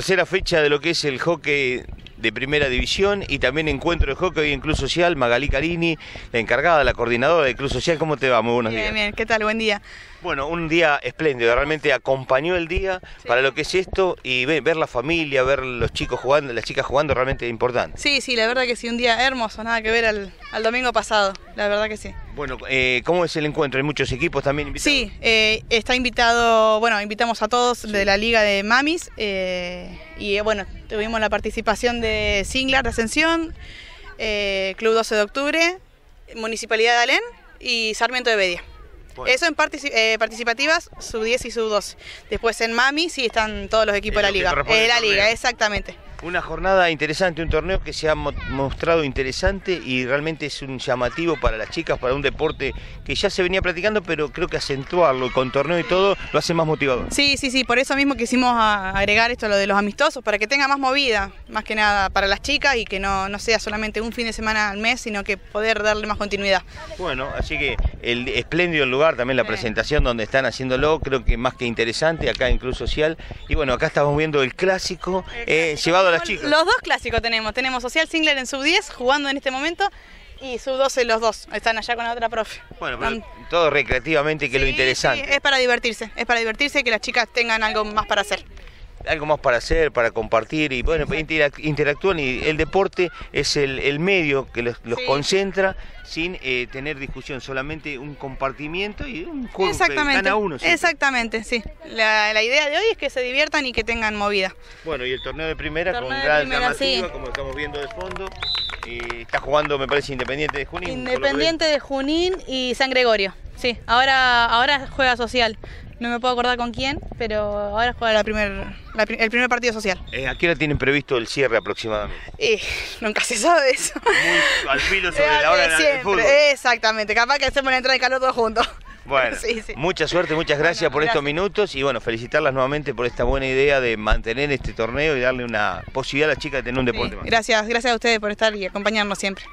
tercera fecha de lo que es el hockey de primera división y también encuentro de hockey en Club Social, Magalí Carini, la encargada, la coordinadora del Club Social. ¿Cómo te va? Muy buenos Bien, días. bien, ¿qué tal? Buen día. Bueno, un día espléndido, realmente acompañó el día para lo que es esto y ve- ver la familia, ver los chicos jugando, las chicas jugando, realmente es importante. Sí, sí, la verdad que sí, un día hermoso, nada que ver al, al domingo pasado, la verdad que sí. Bueno, eh, ¿cómo es el encuentro? ¿Hay muchos equipos también invitados? Sí, eh, está invitado, bueno, invitamos a todos de la Liga de Mamis eh, y eh, bueno, tuvimos la participación de Singlar de Ascensión, eh, Club 12 de Octubre, Municipalidad de Alén y Sarmiento de Bedia. Bueno. Eso en partici- eh, participativas, sub 10 y sub 12. Después en Mami sí están todos los equipos de la liga. Eh, la liga, exactamente. Una jornada interesante, un torneo que se ha mo- mostrado interesante y realmente es un llamativo para las chicas, para un deporte que ya se venía practicando, pero creo que acentuarlo con torneo y todo lo hace más motivador. Sí, sí, sí, por eso mismo quisimos agregar esto, lo de los amistosos, para que tenga más movida, más que nada para las chicas y que no, no sea solamente un fin de semana al mes, sino que poder darle más continuidad. Bueno, así que el espléndido lugar, también la Sí. presentación donde están haciéndolo, creo que más que interesante, acá en Cruz Social. Y bueno, acá estamos viendo el clásico, eh, llevado a las chicas. Los dos clásicos tenemos, tenemos Social Singler en sub 10 jugando en este momento y sub 12 los dos, están allá con la otra profe. Bueno, pero Están- todo recreativamente, que es lo interesante. sí, es para divertirse, es para divertirse y que las chicas tengan algo más para hacer. Algo más para hacer, para compartir y bueno, interac- interactúan y el deporte es el, el medio que los, los Sí. concentra sin eh, tener discusión, solamente un compartimiento y un juego que Exactamente, gana uno. siempre. exactamente, sí. La, la idea de hoy es que se diviertan y que tengan movida. Bueno, y el torneo de primera Torneo con de gran primera, sí. como estamos viendo de fondo. Y está jugando, me parece, Independiente de Junín. Independiente de Junín y San Gregorio. Sí, ahora, ahora juega social. No me puedo acordar con quién, pero ahora juega la primer, la el primer partido social. Eh, ¿A qué hora tienen previsto el cierre aproximadamente? Y nunca se sabe eso. Muy al filo sobre Eh, la hora del siempre, fútbol. Exactamente, capaz que hacemos la entrada de calor todos juntos. Bueno, Sí, sí. mucha suerte, muchas gracias Bueno, por estos minutos y bueno, felicitarlas nuevamente por esta buena idea de mantener este torneo y darle una posibilidad a las chicas de tener un Sí, deporte más. gracias, gracias a ustedes por estar y acompañarnos siempre.